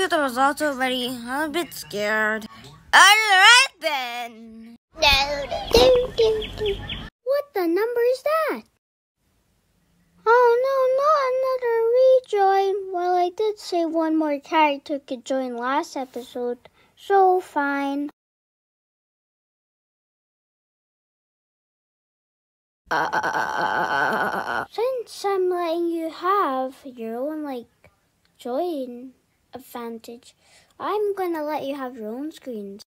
to the results already. I'm a bit scared. Alright then. What the number is that? Oh no, not another rejoin. Well, I did say one more character could join last episode, so fine. Since I'm letting you have your own, like, join advantage, I'm gonna let you have your own screens.